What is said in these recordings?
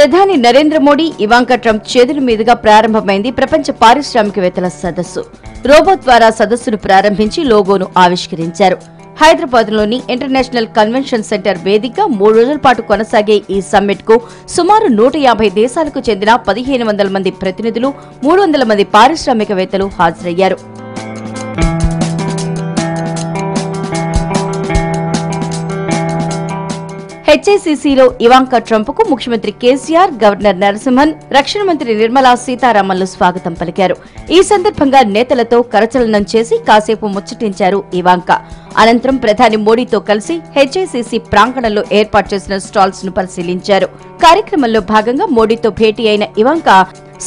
ప్రధాని Narendra Modi Ivanka Trump చేతుల మీదుగా ప్రారంభమైంది ప్రపంచ పారిశ్రామికవేత్తల సదస్సు. రోబో ద్వారా సదస్సును ప్రారంభించి లోగోను ఆవిష్కరించారు. హైదరాబాద్లోని ఇంటర్నేషనల్ కన్వెన్షన్ సెంటర్ వేదిక మూడు రోజుల పాటు కొనసాగే ఈ సమ్మిట్కు సుమారు నూట యాభై దేశాలకు చెందిన పదిహేను వందల మంది ప్రతినిధులు మూడు వందల మంది పారిశ్రామికవేత్తలు హాజరయ్యారు. హెచ్ఐసిసిలో ఇవాంకా ట్రంప్కు ముఖ్యమంత్రి కేసీఆర్ గవర్నర్ నరసింహన్ రక్షణ మంత్రి నిర్మలా సీతారామన్లు స్వాగతం పలికారు. ఈ సందర్భంగా నేతలతో కరచలనం చేసి కాసేపు ముచ్చటించారు ఇవాంకా. అనంతరం ప్రధాని మోడీతో కలిసి హెచ్ఐసిసి ప్రాంగణంలో ఏర్పాటు చేసిన స్టాల్స్ను పరిశీలించారు. కార్యక్రమంలో భాగంగా మోడీతో భేటీ అయిన ఇవాంకా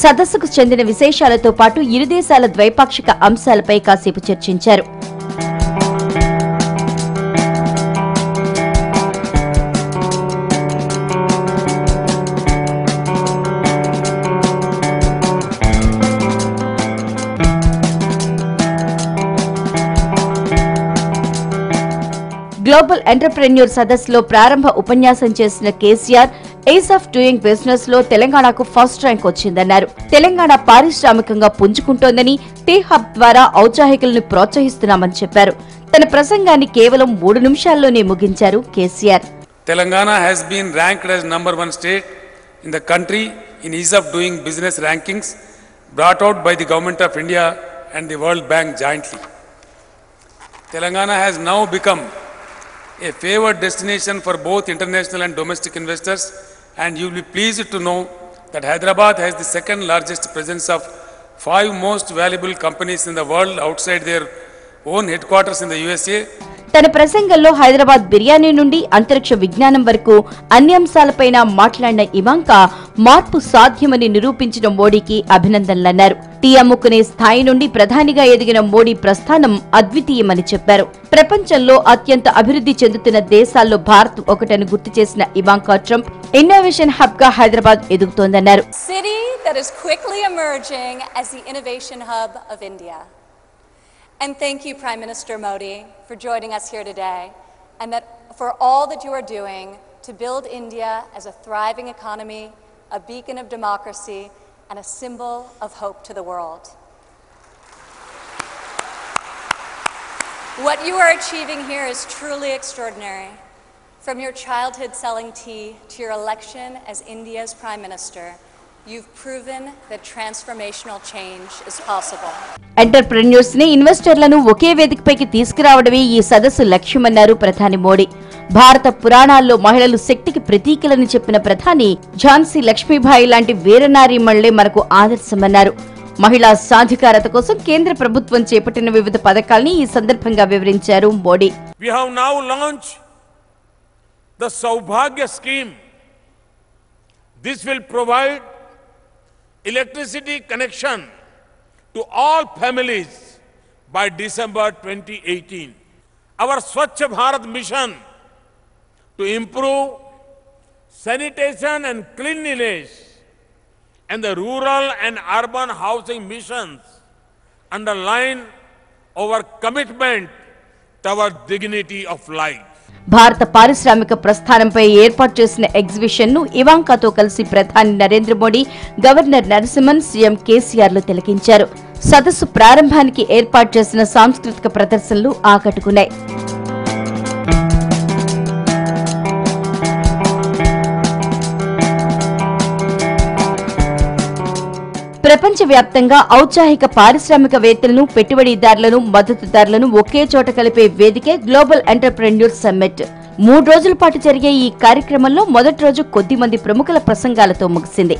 సదస్సుకు చెందిన విశేషాలతో పాటు ఇరు దేశాల ద్వైపాక్షిక అంశాలపై కాసేపు చర్చించారు. గ్లోబల్ ఎంటర్ప్రెన్యూర్ సదస్సులో ప్రారంభ ఉపన్యాసం చేసిన కేసీఆర్ ఎయిస్ ఆఫ్ డూయింగ్ బిజినెస్లో తెలంగాణకు ఫస్ట్ ర్యాంక్ వచ్చిందన్నారు. తెలంగాణ పారిశ్రామికంగా పుంజుకుంటోందని టీ హబ్ ద్వారా ఔత్సాహికులను ప్రోత్సహిస్తున్నామని చెప్పారు. తన ప్రసంగాన్ని కేవలం మూడు నిమిషాల్లోనే ముగించారు KCR. Telangana has been number one state in country in ease of doing business rankings brought out by government of India and the world bank jointly Telangana has a favored destination for both international and domestic investors, and you will be pleased to know that Hyderabad has the second largest presence of five most valuable companies in the world outside their own headquarters in the USA తన ప్రసంగంలో హైదరాబాద్ బిర్యానీ నుండి అంతరిక్ష విజ్ఞానం వరకు అన్ని అంశాలపైన మాట్లాడిన Ivanka మార్పు సాధ్యమని నిరూపించిన మోడీకి అభినందనలన్నారు. టీ అమ్ముకునే స్థాయి నుండి ప్రధానిగా ఎదిగిన మోడీ ప్రస్థానం అద్వితీయమని చెప్పారు. ప్రపంచంలో అత్యంత అభివృద్ధి చెందుతున్న దేశాల్లో భారత్ ఒకటని గుర్తు చేసిన ఇవాంకా ట్రంప్ ఇన్నోవేషన్ హబ్గా Hyderabad ఎదుగుతోందన్నారు. City that is quickly emerging as the innovation hub of India. And thank you, Prime Minister Modi, for joining us here today, and that for all that you are doing to build India as a thriving economy, a beacon of democracy, and a symbol of hope to the world. What you are achieving here is truly extraordinary. From your childhood selling tea to your election as India's Prime Minister, you've proven that transformational change is possible. ఎంటర్ప్రెన్యూర్స్ని ఇన్వెస్టర్లను ఒకే వేదికపైకి తీసుకురావడమే ఈ సదస్సు లక్ష్యమన్నారు ప్రధాని మోడీ భారత పురాణాల్లో మహిళలు శక్తికి ప్రతీకలని చెప్పిన ప్రధాని ఝాన్సీ లక్ష్మీబాయి లాంటి వీరనారీమణులే మనకు ఆదర్శమన్నారు మహిళా సాధికారత కోసం కేంద్ర ప్రభుత్వం చేపట్టిన వివిధ పథకాల్ని ఈ సందర్భంగా వివరించారు Modi We have now launched the Saubhagya scheme. This will provide electricity connection to all families by December 2018. Our Swachh Bharat mission to improve sanitation and cleanliness and the rural and urban housing missions underline our commitment to our dignity of life. భారత పారిశ్రామిక ప్రస్థానంపై ఏర్పాటు చేసిన ఎగ్జిబిషన్ను ఇవాంకాతో కలిసి ప్రధాని Narendra Modi governor Narasimhan CM కేసీఆర్లు తిలకించారు. సదస్సు ప్రారంభానికి ఏర్పాటు చేసిన సాంస్కృతిక ప్రదర్శనలు ఆకట్టుకున్నాయి. ప్రపంచవ్యాప్తంగా ఔత్సాహిక పారిశ్రామికవేత్తలను పెట్టుబడిదారులను మద్దతుదారులను ఒకే చోట కలిపే వేదికే గ్లోబల్ ఎంటర్ప్రెన్యూర్ సమ్మిట్. మూడు రోజుల పాటు జరిగే ఈ కార్యక్రమంలో మొదటి రోజు కొద్ది మంది ప్రముఖుల ప్రసంగాలతో ముగిసింది.